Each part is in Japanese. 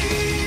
Whoa!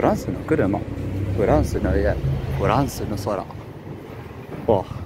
フランスの車。フランスの家。フランスの空。お。